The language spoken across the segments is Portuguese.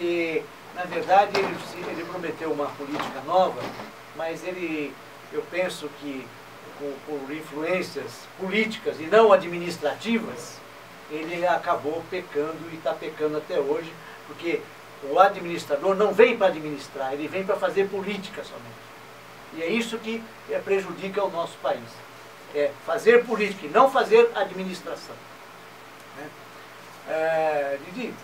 porque, na verdade, ele, ele prometeu uma política nova, mas ele, eu penso que por, influências políticas e não administrativas, ele acabou pecando e está pecando até hoje, porque o administrador não vem para administrar, ele vem para fazer política somente. E é isso que é, prejudica o nosso país. É fazer política e não fazer administração. Né? É, Didi,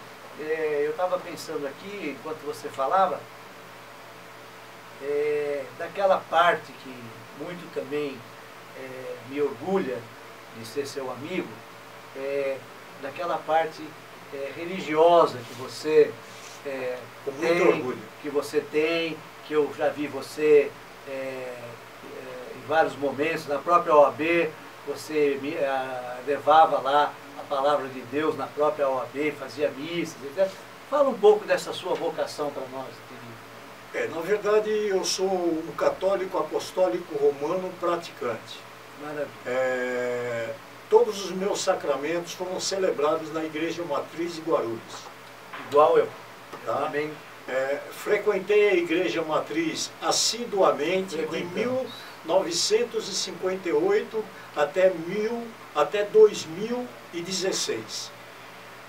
é, eu estava pensando aqui, enquanto você falava, é, daquela parte que muito também é, me orgulha de ser seu amigo, é, daquela parte é, religiosa que você é, tem, que você tem, que eu já vi você em vários momentos, na própria OAB, você me, a, levava lá palavra de Deus na própria OAB, fazia missas, etc. Fala um pouco dessa sua vocação para nós, É, na verdade, eu sou um católico apostólico romano praticante. Maravilha. É, todos os meus sacramentos foram celebrados na Igreja Matriz de Guarulhos. Igual eu. Tá? Também. É, frequentei a Igreja Matriz assiduamente de 1958 até, mil, até 2016.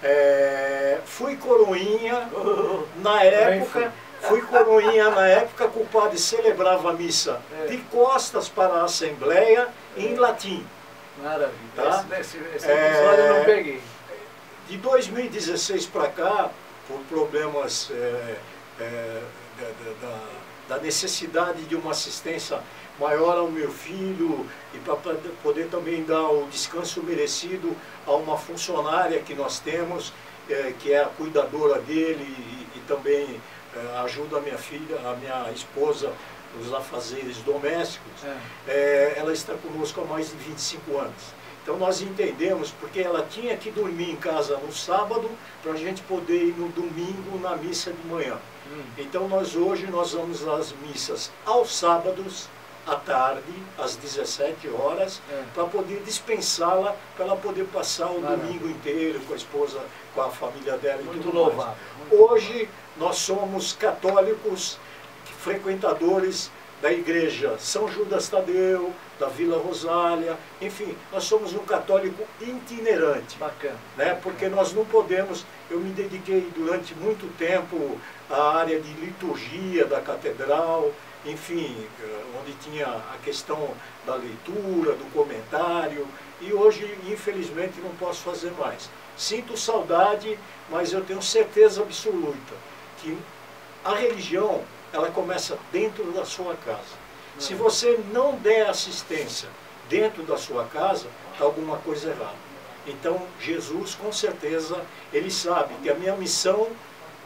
É, fui coroinha na época, fui coroinha na época que o padre celebrava a missa é. de costas para a Assembleia em latim. Maravilha. Tá? Esse, esse, esse episódio é, eu não peguei. De 2016 para cá, por problemas é, é, da, da, da, necessidade de uma assistência maior ao meu filho e para poder também dar o descanso merecido a uma funcionária que nós temos, é, que é a cuidadora dele e, e também é, ajuda a minha filha, a minha esposa nos afazeres domésticos, é. É, ela está conosco há mais de 25 anos. Então nós entendemos porque ela tinha que dormir em casa no sábado para a gente poder ir no domingo na missa de manhã. Hum. Então nós hoje nós vamos às missas aos sábados à tarde, às 17 horas, é. para poder dispensá-la, para ela poder passar o Maravilha. domingo inteiro com a esposa, com a família dela Muito e tudo louvável. mais. Hoje nós somos católicos frequentadores da igreja São Judas Tadeu, da Vila Rosália, enfim, nós somos um católico itinerante. Bacana. Né? Porque nós não podemos, eu me dediquei durante muito tempo à área de liturgia da catedral, enfim, eh, onde tinha a questão da leitura, do comentário, e hoje, infelizmente, não posso fazer mais. Sinto saudade, mas eu tenho certeza absoluta que a religião ela começa dentro da sua casa. Se você não der assistência dentro da sua casa, está alguma coisa errada. Então, Jesus, com certeza, ele sabe que a minha missão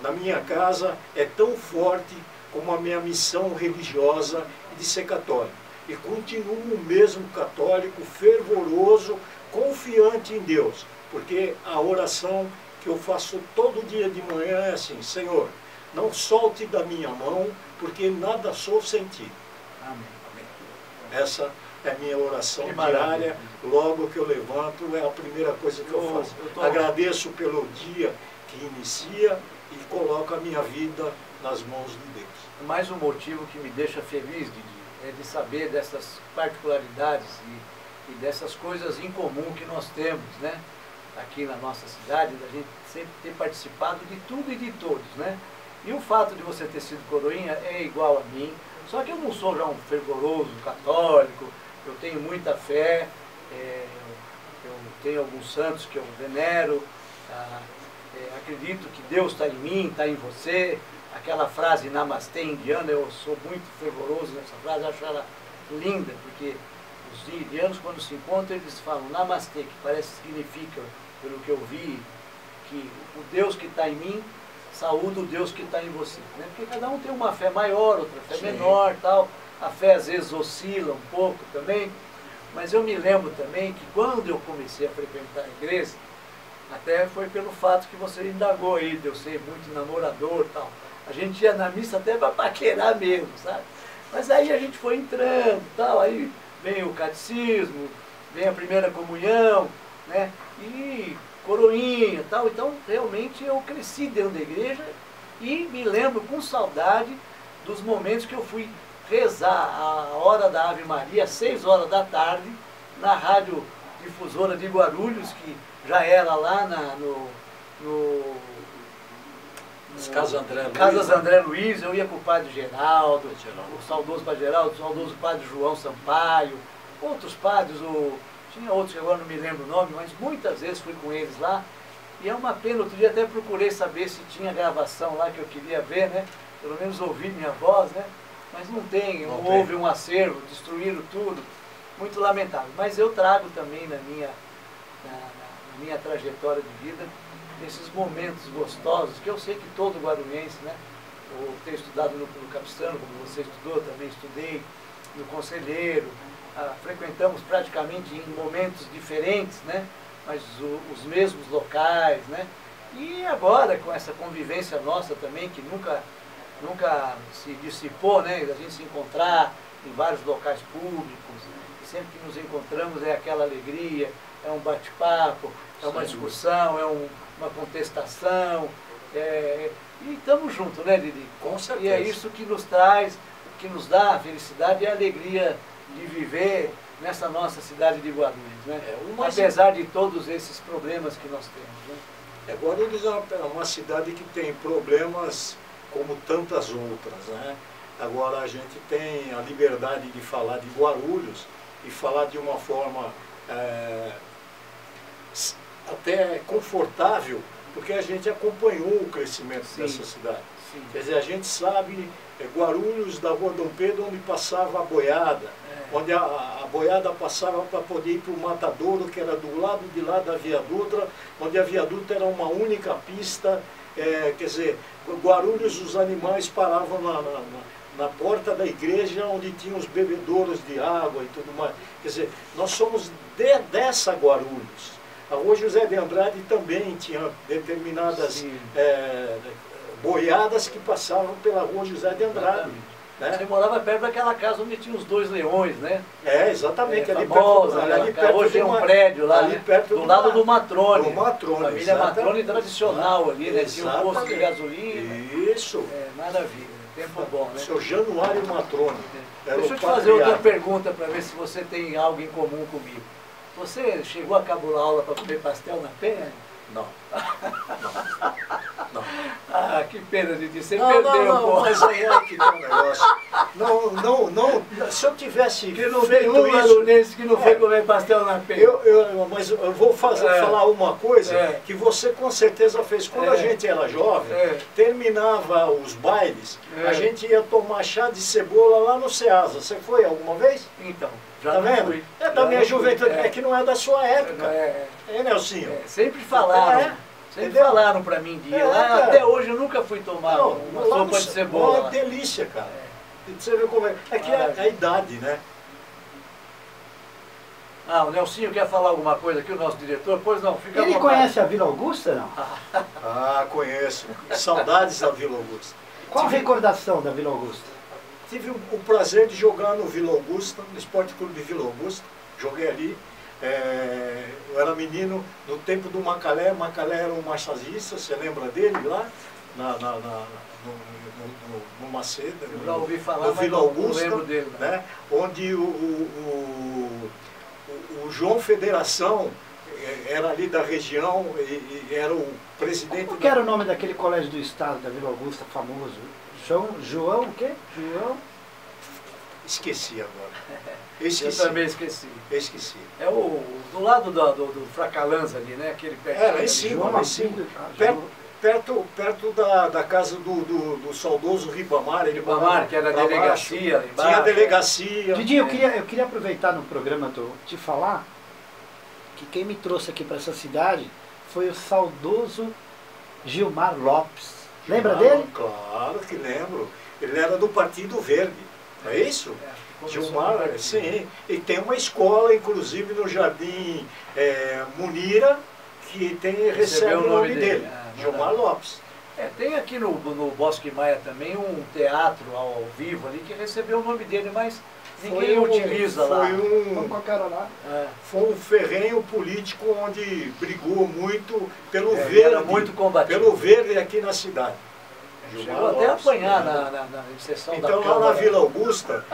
na minha casa é tão forte como a minha missão religiosa de ser católico. E continuo o mesmo católico, fervoroso, confiante em Deus. Porque a oração que eu faço todo dia de manhã é assim, Senhor, não solte da minha mão, porque nada sou sem ti. Amém. Amém. Essa é a minha oração diária. Logo que eu levanto, é a primeira coisa que eu, eu faço. Eu tô... Agradeço pelo dia que inicia e coloco a minha vida nas mãos de Deus. Mais um motivo que me deixa feliz, Didi, é de saber dessas particularidades e, e dessas coisas em comum que nós temos, né? Aqui na nossa cidade, da gente sempre ter participado de tudo e de todos, né? E o fato de você ter sido coroinha é igual a mim, só que eu não sou já um fervoroso católico, eu tenho muita fé, é, eu tenho alguns santos que eu venero, tá? é, acredito que Deus está em mim, está em você. Aquela frase namastê indiana, eu sou muito fervoroso nessa frase, acho ela linda, porque os indianos quando se encontram eles falam namastê, que parece que significa, pelo que eu vi, que o Deus que está em mim saúde o Deus que está em você. Né? Porque cada um tem uma fé maior, outra fé Sim. menor tal. A fé às vezes oscila um pouco também. Mas eu me lembro também que quando eu comecei a frequentar a igreja, até foi pelo fato que você indagou aí, de eu ser muito namorador tal. A gente ia na missa até para paquerar mesmo, sabe? Mas aí a gente foi entrando tal, aí vem o catecismo, vem a primeira comunhão, né? E coroinha tal. Então, realmente, eu cresci dentro da igreja E me lembro com saudade dos momentos que eu fui rezar a hora da Ave Maria, às 6 horas da tarde, na rádio difusora de Guarulhos, que já era lá na, no, no, Casas André Luiz. Casas André Luiz, eu ia com o padre Geraldo, Geraldo. o saudoso padre Geraldo, o saudoso padre João Sampaio, outros padres, o, tinha outros que agora não me lembro o nome, mas muitas vezes fui com eles lá. E é uma pena, outro dia até procurei saber se tinha gravação lá que eu queria ver, né? Pelo menos ouvir minha voz, né? Mas não tem, não, houve um acervo, destruíram tudo. Muito lamentável. Mas eu trago também na minha, na, na minha trajetória de vida esses momentos gostosos, que eu sei que todo guarulhense, né? Eu tenho estudado no, no Capistano, como você estudou, também estudei no Conselheiro, ah, frequentamos praticamente em momentos diferentes, né? mas o, os mesmos locais, né? E agora com essa convivência nossa também, que nunca, nunca se dissipou, né? A gente se encontrar em vários locais públicos, sempre que nos encontramos é aquela alegria, é um bate-papo, é uma discussão, é um, uma contestação. É, e estamos juntos, né, Didi? Com certeza. E é isso que nos traz, que nos dá a felicidade e a alegria de viver nessa nossa cidade de Guarulhos, né? É uma... apesar de todos esses problemas que nós temos. Né? É, Guarulhos é, é uma cidade que tem problemas como tantas outras. Né? Agora a gente tem a liberdade de falar de Guarulhos e falar de uma forma é, até confortável, porque a gente acompanhou o crescimento Sim. dessa cidade. Sim. Quer dizer, a gente sabe é, Guarulhos da Rua Dom Pedro, onde passava a boiada, é. onde a, a, boiada passava para poder ir para o Matadouro, que era do lado de lá da Via Dutra, onde a Via Dutra era uma única pista, é, quer dizer, Guarulhos os animais paravam na, na, na, porta da igreja, onde tinham os bebedouros de água e tudo mais. Quer dizer, nós somos de, dessa Guarulhos. A Rua José de Andrade também tinha determinadas é, boiadas que passavam pela rua José de Andrade. Né? Você morava perto daquela casa onde tinha os dois leões, né? É, exatamente. É, ali, famosa, perto, ali, ali perto Hoje tem um prédio lá, ali perto do, do lado do Matrone. Do Matrone, Família Matrone tradicional ali, né? Tinha um posto de gasolina. Isso. É, maravilha. Tempo bom, né? Seu Januário Matrone. É. Deixa eu te fazer outra pergunta para ver se você tem algo em comum comigo. Você chegou a cabular aula para comer pastel na penha? Não. não. Não. Ah, que pena de você não, perdeu. Não, não, mas aí é que tem um negócio. Não, não, não, se eu tivesse que não feito um isso... que não é, foi comer pastel na penha. Eu, eu, mas eu vou fazer, é, falar uma coisa é, que você com certeza fez. Quando a é. gente era jovem, é. terminava os bailes, a gente ia tomar chá de cebola lá no Ceasa. Você foi alguma vez? Então. Já tá vendo? Fui. É da minha juventude, é. que não é da sua época. É, é Nelsinho? sempre falaram. Sempre Entendeu? falaram pra mim de ir é, lá, até hoje eu nunca fui tomar não, uma sopa de cebola. É uma delícia, cara. É. Você vê como é. É que é, a idade, né? Ah, o Nelsinho quer falar alguma coisa aqui, o nosso diretor? Pois não, fica Ele conhece a Vila Augusta, não? ah, conheço. Saudades da Vila Augusta. Qual a recordação da Vila Augusta? Tive o, o prazer de jogar no Vila Augusta, no Esporte Clube de Vila Augusta. Joguei ali é, eu era menino no tempo do Macalé, Macalé era um machazista, você lembra dele lá? Na, na, na no, no, no, Macedo, eu já ouvi falar, no Vila Augusta, lembro dele, né? né? onde o, o, o, o, João Federação é, era ali da região e, e era o presidente... Como que era o nome daquele colégio do estado da Vila Augusta famoso? João, João o quê? João... Esqueci agora. Eu, esqueci. Eu também esqueci. Eu esqueci. É o do lado do, do, do Fracalanza ali, né? Aquele perto. É, lá em cima, lá em cima. Perto, perto, perto da, da casa do, do, do saudoso Ribamar. Ele Ribamar, que era a delegacia embaixo. Tinha a delegacia. Didi, eu, queria, eu queria aproveitar no programa do, te falar que quem me trouxe aqui para essa cidade foi o saudoso Gilmar Lopes. Lembra dele? Claro que lembro. Ele era do Partido Verde. É isso? É, Gilmar, sim. E tem uma escola, inclusive, no Jardim é, Munira, que tem, recebe o nome, dele, dele. Ah, Gilmar Lopes. É, tem aqui no, no Bosque Maia também um teatro ao vivo ali que recebeu o nome dele, mas ninguém um, utiliza foi lá. Um, com a cara lá. É. Foi um ferrenho político onde brigou muito pelo é, verde. muito combatido. Pelo verde aqui na cidade. Gilmar Chegou até a apanhar né? na, na, na sessão da Então lá Câmara. na Vila Augusta,